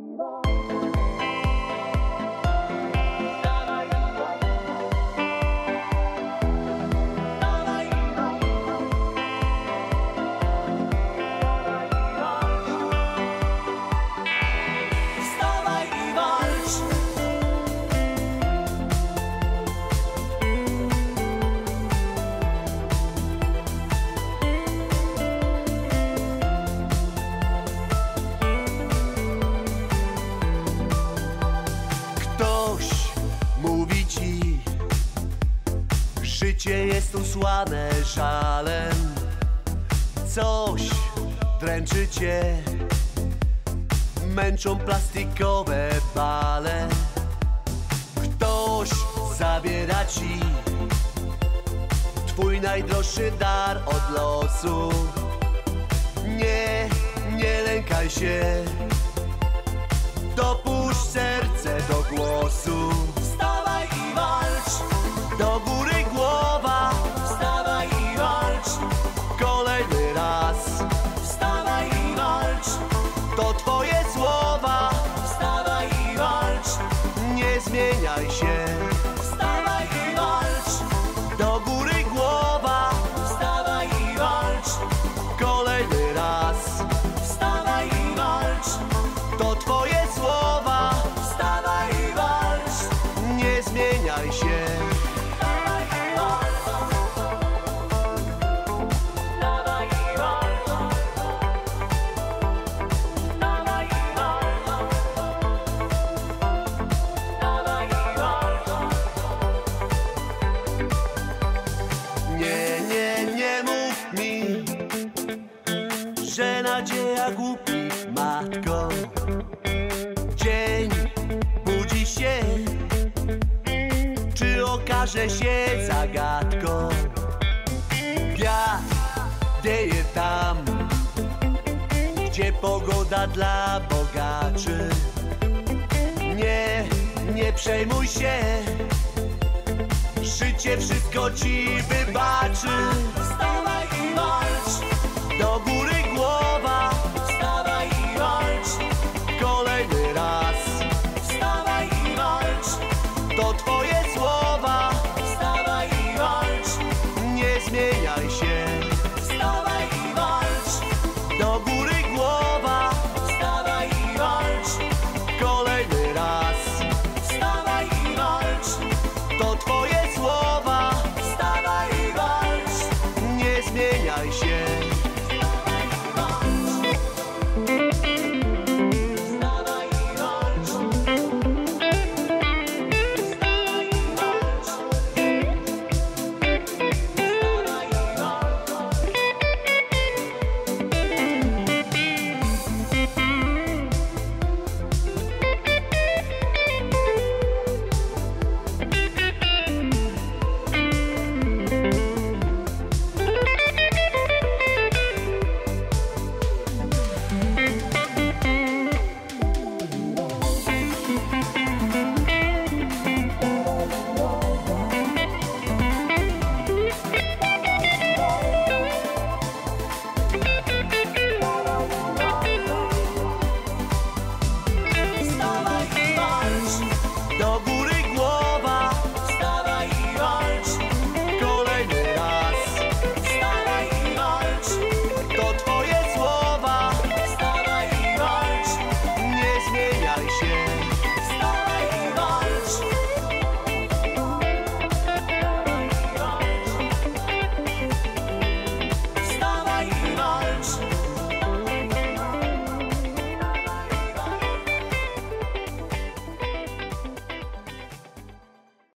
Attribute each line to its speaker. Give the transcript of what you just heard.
Speaker 1: Wstawaj
Speaker 2: usłane żalem. Coś dręczy cię Męczą plastikowe bale. Ktoś zabiera ci Twój najdroższy dar od losu. Nie, nie lękaj się Dopuść serce do głosu matko Dzień
Speaker 1: budzi się. Czy
Speaker 2: okaże się
Speaker 1: zagadką? Wiatr wieje
Speaker 2: tam Gdzie pogoda
Speaker 1: dla bogaczy. Nie,
Speaker 2: nie przejmuj się.
Speaker 1: Życie
Speaker 2: wszystko ci wybaczy.
Speaker 1: Wstawaj i
Speaker 2: to twoje słowa.
Speaker 1: Wstawaj i walcz
Speaker 2: Nie zmieniaj się.
Speaker 1: Wstawaj i walcz.
Speaker 2: Do góry